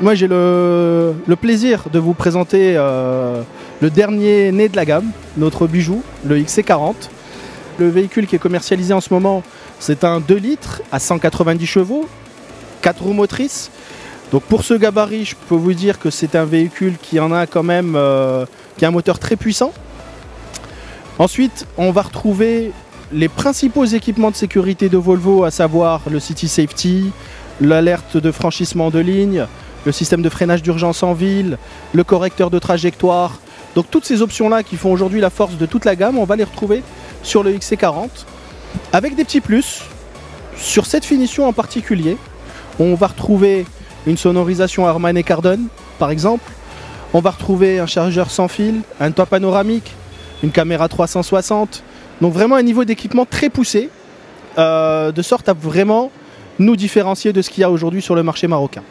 moi j'ai le, plaisir de vous présenter euh, le dernier né de la gamme, notre bijou, le XC40. Le véhicule qui est commercialisé en ce moment, c'est un 2 litres à 190 chevaux, 4 roues motrices. Donc pour ce gabarit, je peux vous dire que c'est un véhicule qui en a quand même euh, qui a un moteur très puissant. Ensuite, on va retrouver les principaux équipements de sécurité de Volvo, à savoir le City Safety, l'alerte de franchissement de ligne, le système de freinage d'urgence en ville, le correcteur de trajectoire. Donc toutes ces options-là qui font aujourd'hui la force de toute la gamme, on va les retrouver sur le XC40 avec des petits plus sur cette finition en particulier. On va retrouver une sonorisation Harman et Cardon par exemple. On va retrouver un chargeur sans fil, un toit panoramique, une caméra 360. Donc vraiment un niveau d'équipement très poussé, euh, de sorte à vraiment nous différencier de ce qu'il y a aujourd'hui sur le marché marocain.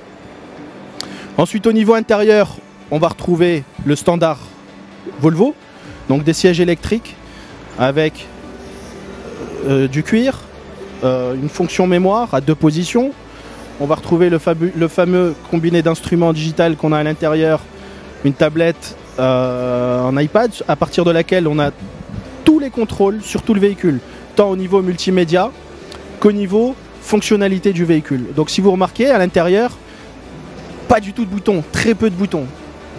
Ensuite, au niveau intérieur, on va retrouver le standard Volvo, donc des sièges électriques avec euh, du cuir, euh, une fonction mémoire à deux positions. On va retrouver le, fameux combiné d'instruments digital qu'on a à l'intérieur, une tablette euh, en iPad, à partir de laquelle on a tous les contrôles sur tout le véhicule, tant au niveau multimédia qu'au niveau fonctionnalité du véhicule. Donc si vous remarquez, à l'intérieur, pas du tout de boutons, très peu de boutons.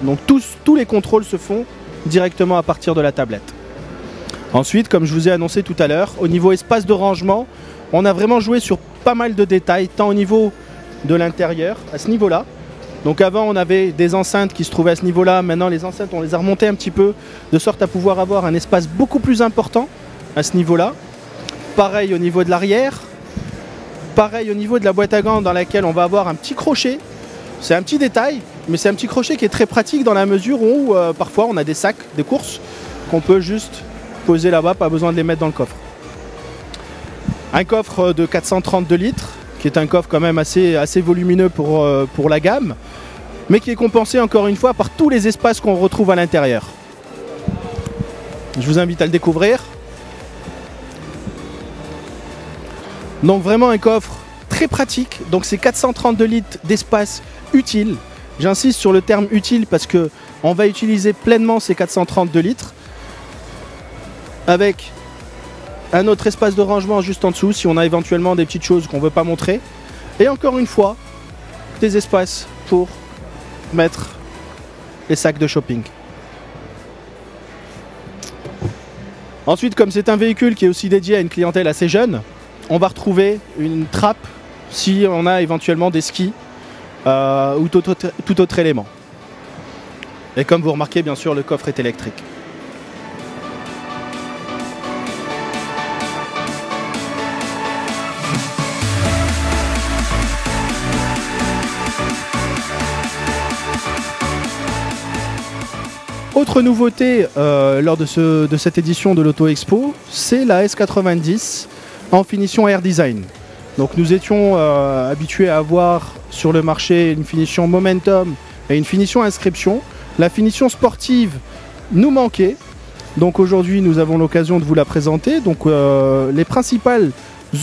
Donc tous, tous les contrôles se font directement à partir de la tablette. Ensuite, comme je vous ai annoncé tout à l'heure, au niveau espace de rangement, on a vraiment joué sur pas mal de détails, tant au niveau de l'intérieur, à ce niveau-là. Donc avant, on avait des enceintes qui se trouvaient à ce niveau-là. Maintenant, les enceintes, on les a remontées un petit peu, de sorte à pouvoir avoir un espace beaucoup plus important à ce niveau-là. Pareil au niveau de l'arrière, Pareil au niveau de la boîte à gants dans laquelle on va avoir un petit crochet. C'est un petit détail, mais c'est un petit crochet qui est très pratique dans la mesure où euh, parfois on a des sacs, des courses, qu'on peut juste poser là-bas, pas besoin de les mettre dans le coffre. Un coffre de 432 litres, qui est un coffre quand même assez, volumineux pour, euh, pour la gamme, mais qui est compensé encore une fois par tous les espaces qu'on retrouve à l'intérieur. Je vous invite à le découvrir. Donc vraiment un coffre très pratique. Donc c'est 432 litres d'espace utile. J'insiste sur le terme utile parce que on va utiliser pleinement ces 432 litres avec un autre espace de rangement juste en dessous si on a éventuellement des petites choses qu'on ne veut pas montrer. Et encore une fois, des espaces pour mettre les sacs de shopping. Ensuite, comme c'est un véhicule qui est aussi dédié à une clientèle assez jeune, on va retrouver une trappe si on a éventuellement des skis euh, ou tout autre, élément. Et comme vous remarquez, bien sûr, le coffre est électrique. Autre nouveauté euh, lors de, de, cette édition de l'Auto Expo, c'est la S90 en finition air design. Donc nous étions euh, habitués à avoir sur le marché une finition momentum et une finition inscription. La finition sportive nous manquait. Donc aujourd'hui nous avons l'occasion de vous la présenter. Donc euh, les principales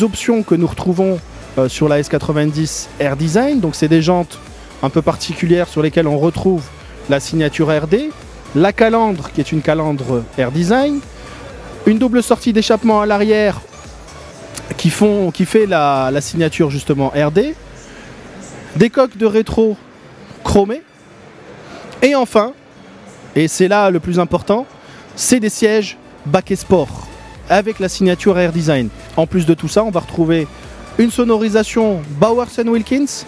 options que nous retrouvons euh, sur la S90 Air Design, donc c'est des jantes un peu particulières sur lesquelles on retrouve la signature RD, la calandre qui est une calandre Air Design, une double sortie d'échappement à l'arrière qui, fait la, signature justement RD, des coques de rétro chromées, et enfin, et c'est là le plus important, c'est des sièges bac et sport avec la signature Air Design. En plus de tout ça, on va retrouver une sonorisation Bowers Wilkins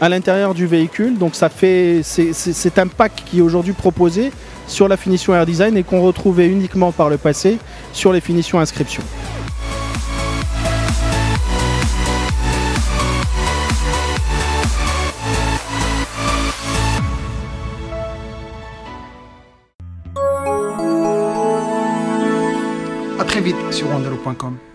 à l'intérieur du véhicule. Donc ça fait c'est un pack qui est aujourd'hui proposé sur la finition Air Design et qu'on retrouvait uniquement par le passé sur les finitions inscription. Très vite sur wandelo.com.